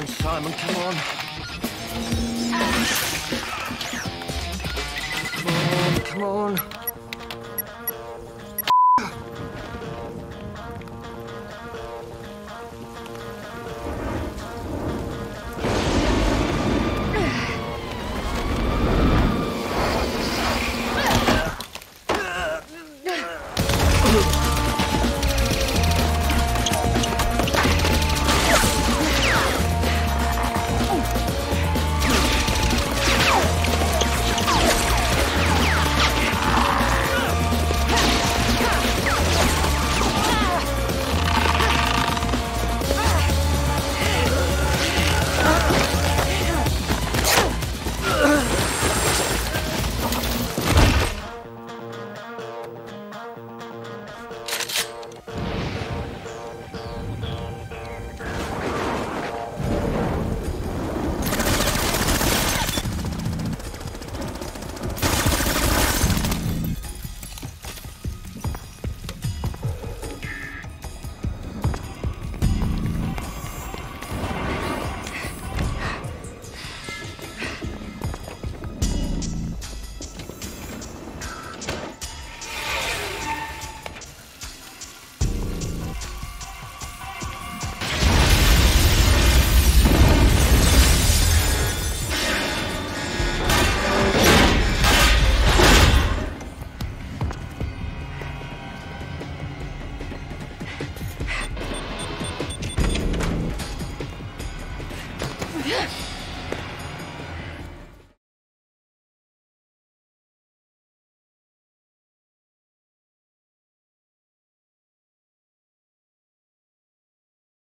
on, Simon, come on. Come on, come on.